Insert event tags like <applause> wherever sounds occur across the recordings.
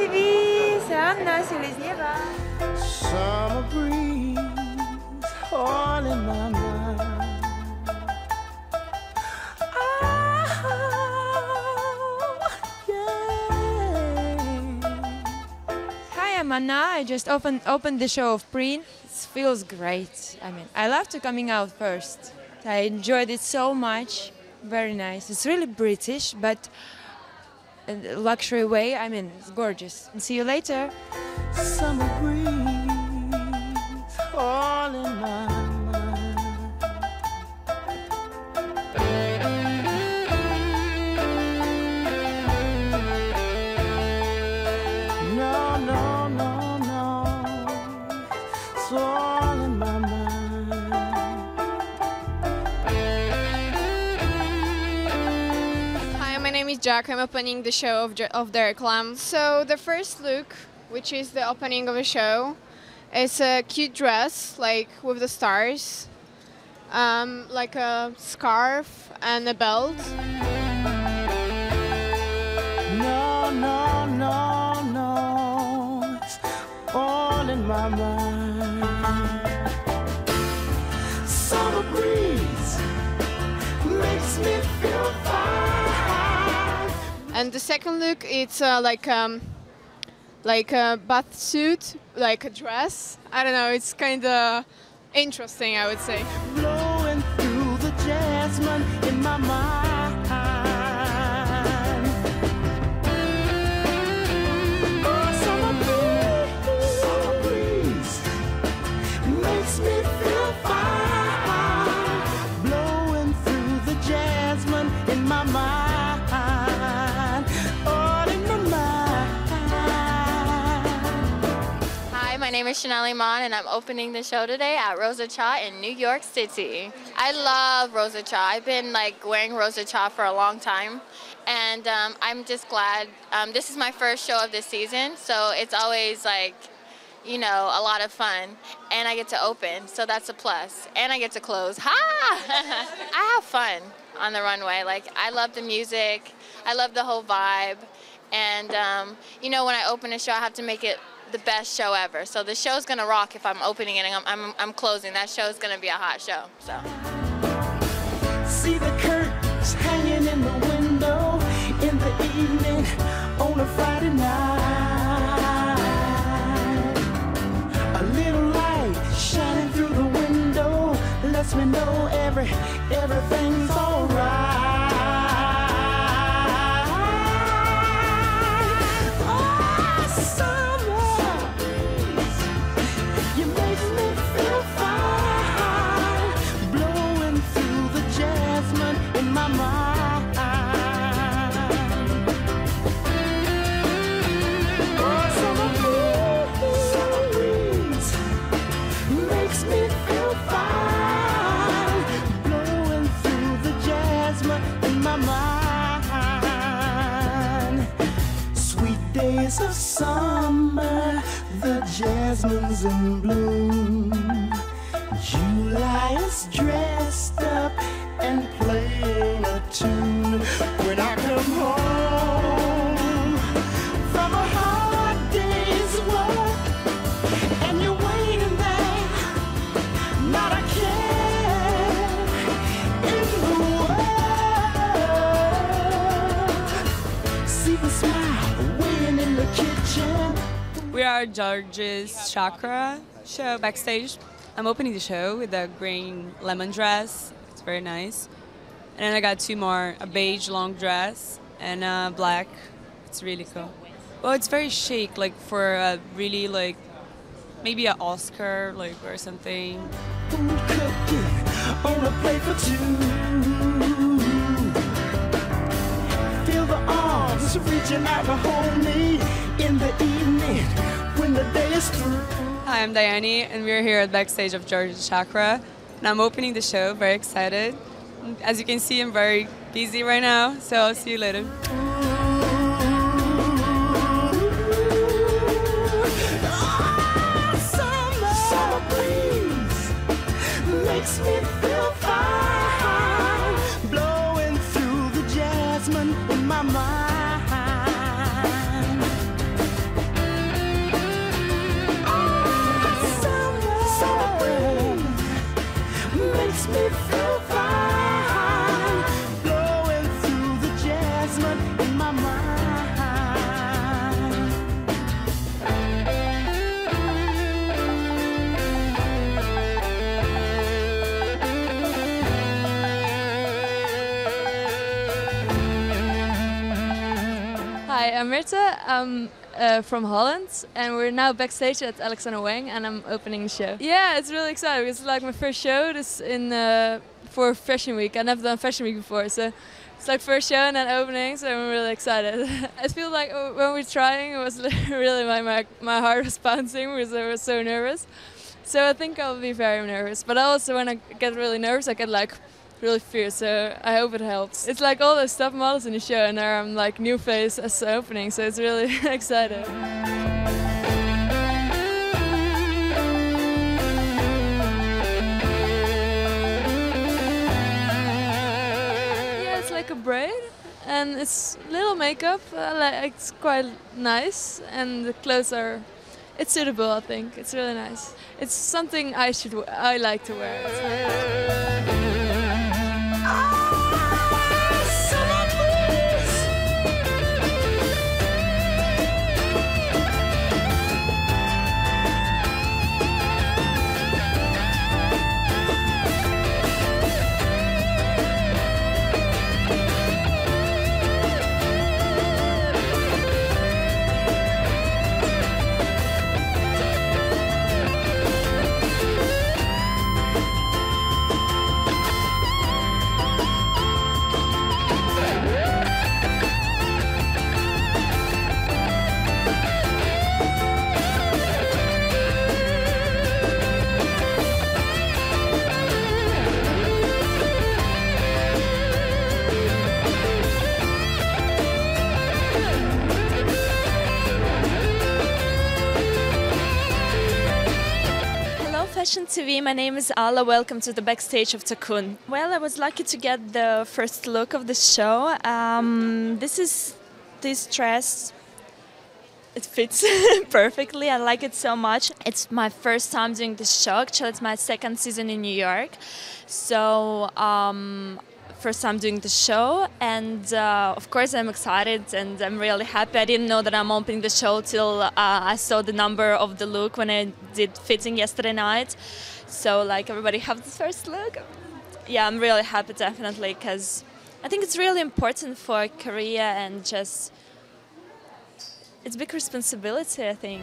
TV, Anna sur les nieba. Summer breeze all in my mind. Oh, yeah. Hi, I'm Anna. I just opened opened the show of Preen. It feels great. I mean, I love to coming out first. I enjoyed it so much. Very nice. It's really British, but luxury way. I mean, it's gorgeous. And see you later. Jack. I'm opening the show of, of Derek Lam. So the first look, which is the opening of a show, is a cute dress, like with the stars, um, like a scarf and a belt. And the second look, it's uh, like um, like a bath suit, like a dress. I don't know. It's kind of interesting, I would say. Name is Chanel Iman, and I'm opening the show today at Rosa Cha in New York City. I love Rosa Cha. I've been like wearing Rosa Cha for a long time, and um, I'm just glad. Um, this is my first show of this season, so it's always like, you know, a lot of fun, and I get to open, so that's a plus, and I get to close. Ha! <laughs> I have fun on the runway. Like I love the music, I love the whole vibe. And um, you know, when I open a show, I have to make it the best show ever. So the show's gonna rock if I'm opening it and I'm, I'm, I'm closing. That show's gonna be a hot show. So. See the curtains hanging in the window in the evening on a Friday night. A little light shining through the window lets me know every everything's jasmine's in Georges Chakra show backstage. I'm opening the show with a green lemon dress. It's very nice. And then I got two more, a beige long dress and a black. It's really cool. Well, it's very chic, like for a really like maybe an Oscar like or something. Feel the arms reaching out to hold me in the evening when the day is through. Hi, I'm Diane, and we're here at backstage of Georges Chakra. And I'm opening the show, very excited. As you can see, I'm very busy right now, so I'll see you later. Summer, summer breeze makes me Hi, I'm Mirta. I'm uh, from Holland, and we're now backstage at Alexander Wang, and I'm opening the show. Yeah, it's really exciting. It's like my first show this in uh, for Fashion Week. I've never done Fashion Week before, so it's like first show and then opening, so I'm really excited. <laughs> I feel like uh, when we're trying, it was <laughs> really my, my my heart was bouncing because I was so nervous. So I think I'll be very nervous. But also when I get really nervous, I get like really fierce. So I hope it helps. It's like all those stuff models in the show, and there I'm like new face as the opening, so it's really <laughs> exciting. Yeah, it's like a braid, and it's little makeup. Uh, like it's quite nice, and the clothes are. It's suitable, I think. It's really nice. It's something I should. I like to wear. My name is Ala. Welcome to the backstage of Takun. Well, I was lucky to get the first look of the show. Um, this is this dress. It fits <laughs> perfectly. I like it so much. It's my first time doing the show. Actually, it's my second season in New York. So um, first time doing the show and uh, of course i'm excited and i'm really happy i didn't know that i'm opening the show till uh, i saw the number of the look when i did fitting yesterday night so like everybody have the first look? Yeah i'm really happy definitely because i think it's really important for korea and just it's big responsibility i think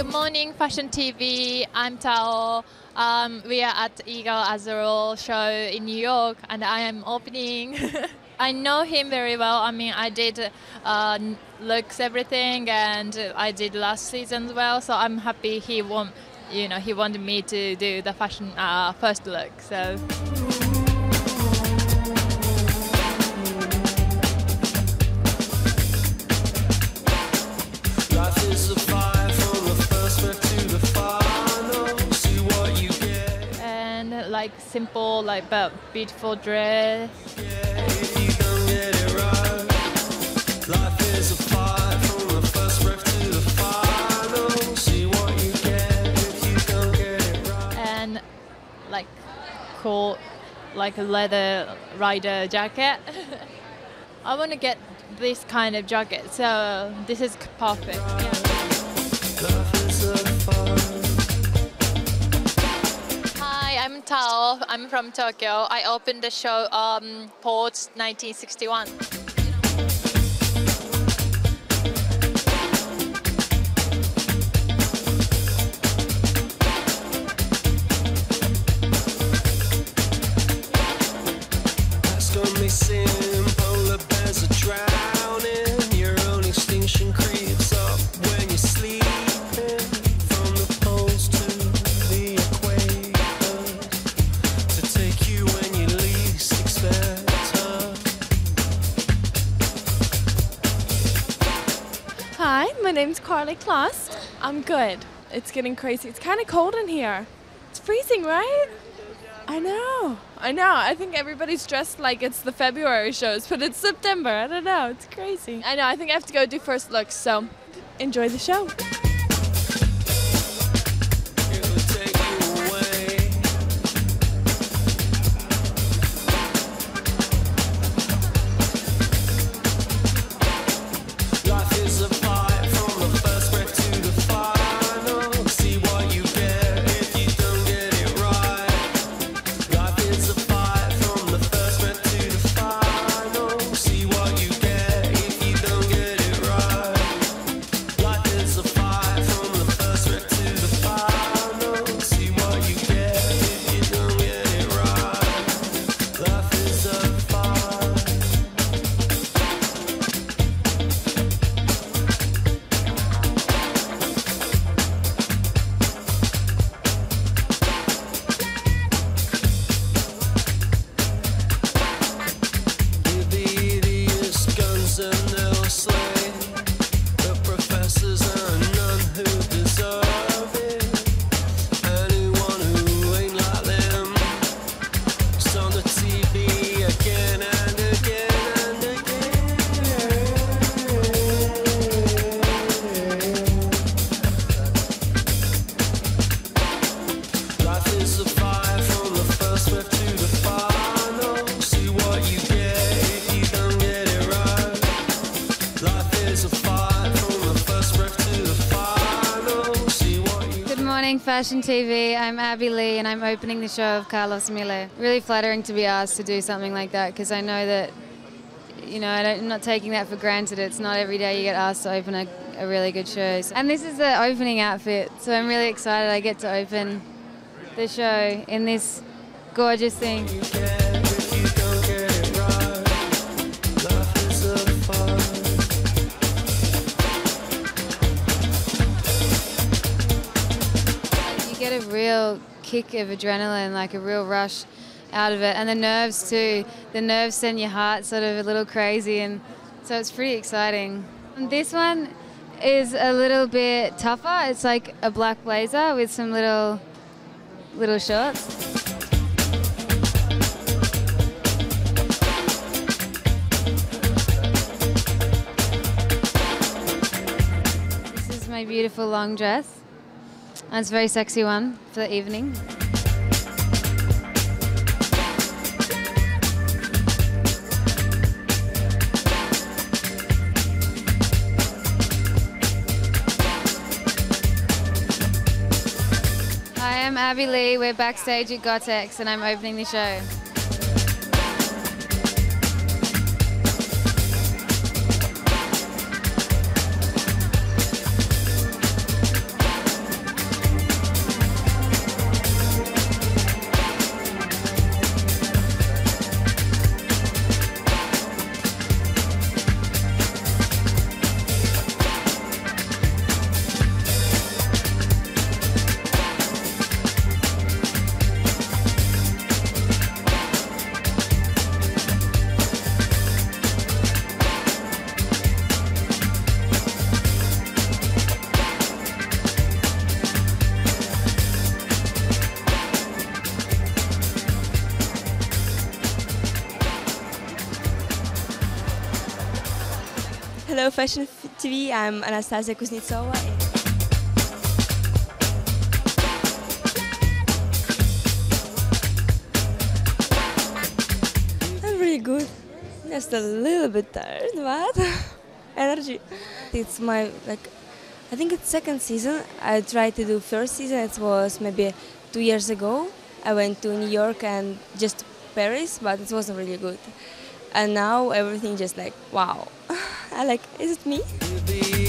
Good morning, Fashion TV. I'm Tao. Um, we are at Yigal Azrouël show in New York, and I am opening. <laughs> I know him very well. I mean, I did uh, looks everything, and I did last season as well. So I'm happy he want, you know, he wanted me to do the fashion uh, first look. So. If simple don't get it right. and like cool like a leather rider jacket <laughs> i want to get this kind of jacket so this is perfect yeah. Tao. I'm from Tokyo. I opened the show um, Port 1961. Karlie Kloss. I'm good. It's getting crazy. It's kind of cold in here. It's freezing, right? I know. I know. I think everybody's dressed like it's the February shows, but it's September. I don't know. It's crazy. I know. I think I have to go do first looks, so enjoy the show. Fashion TV. I'm Abby Lee and I'm opening the show of Carlos Miele. Really flattering to be asked to do something like that because I know that, you know, I'm not taking that for granted. It's not every day you get asked to open a, a really good show. And this is the opening outfit, so I'm really excited I get to open the show in this gorgeous thing. Real kick of adrenaline, like a real rush out of it, and the nerves too. The nerves send your heart sort of a little crazy, and so it's pretty exciting. And this one is a little bit tougher. It's like a black blazer with some little little shorts. This is my beautiful long dress. It's a very sexy one for the evening. Hi, I'm Abby Lee. We're backstage at Gottex and I'm opening the show. Hello, Fashion TV. I'm Anastasia Kuznetsova. I'm really good. Just a little bit tired, but <laughs> energy. It's my like, I think it's second season. I tried to do first season. It was maybe two years ago. I went to New York and just Paris, but it wasn't really good. And now everything just like wow. Like, is it me? The